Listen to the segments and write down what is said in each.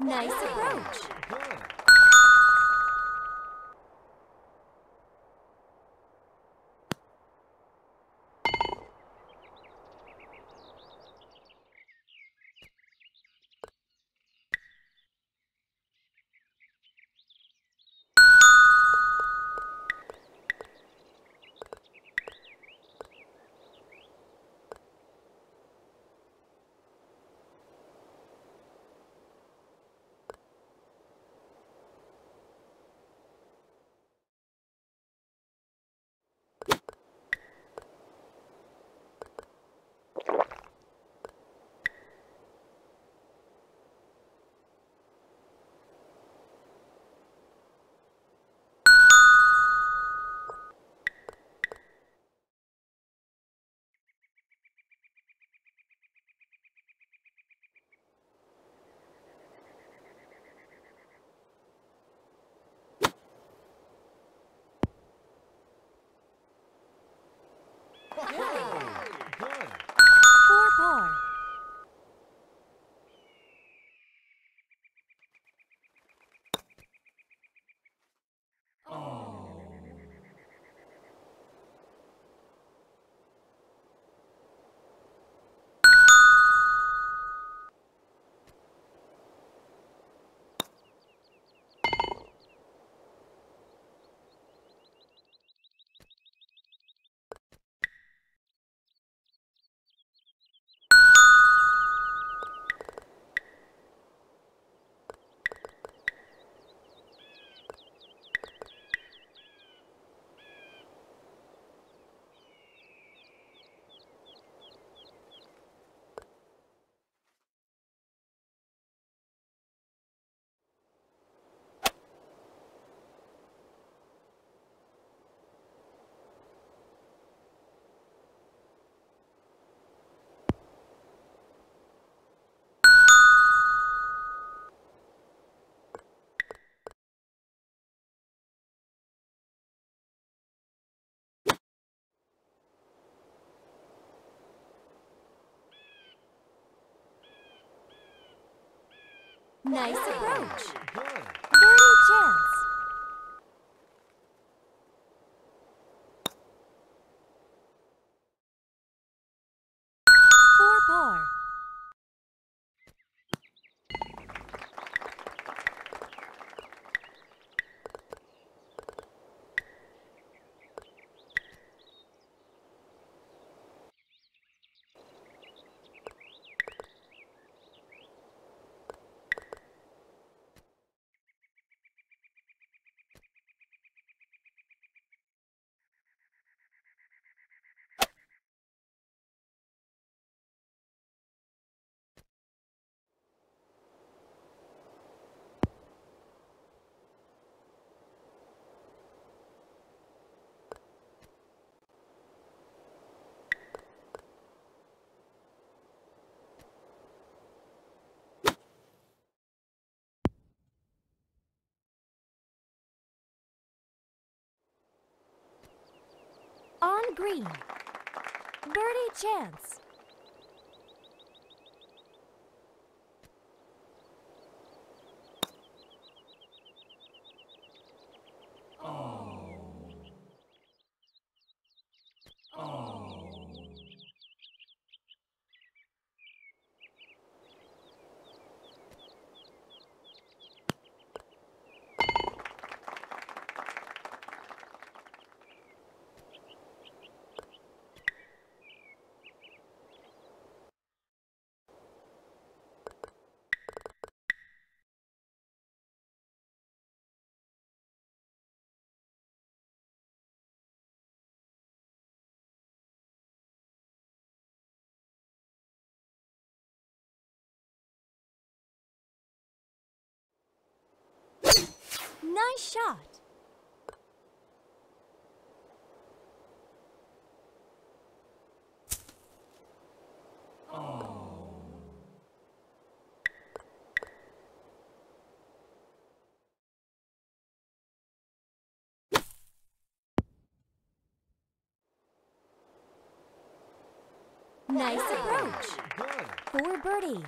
Nice approach. Nice ah, approach. Good. Birdie chance. Four par. On green. Birdie chance. Nice shot. Nice approach. Good. For birdie.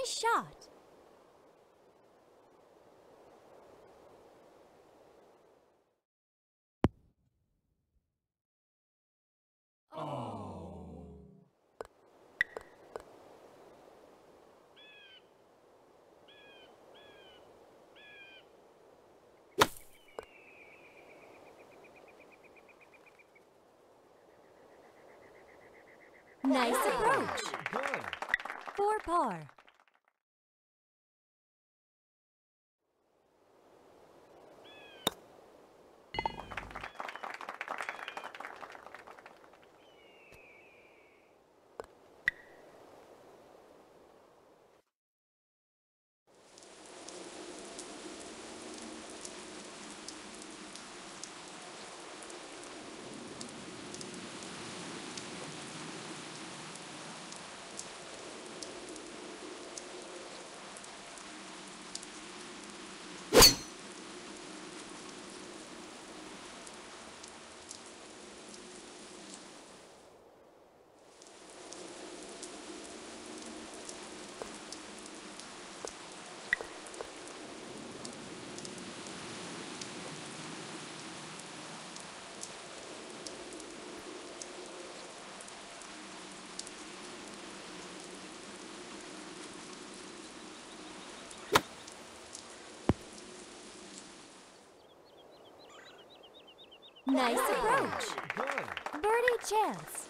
Oh. Nice shot. Nice approach. Good. Four par. Nice approach. Birdie chance.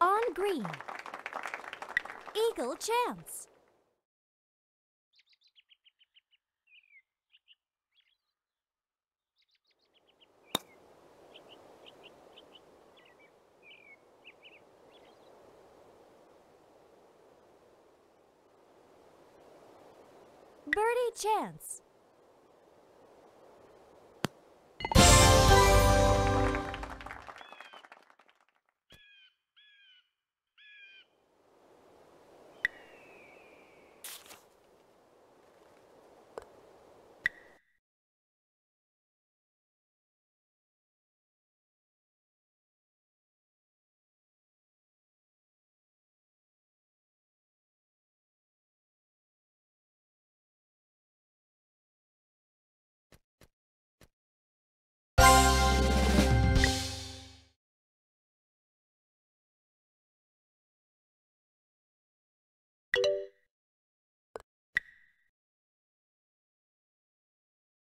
On green. Eagle chance. Birdie chance.